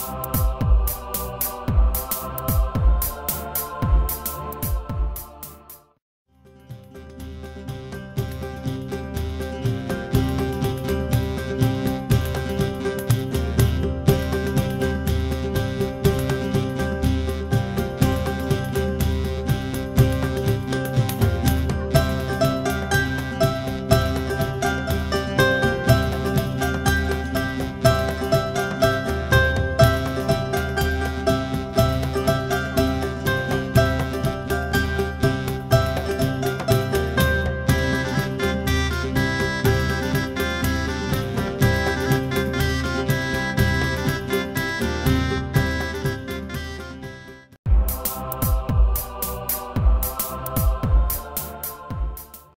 Bye.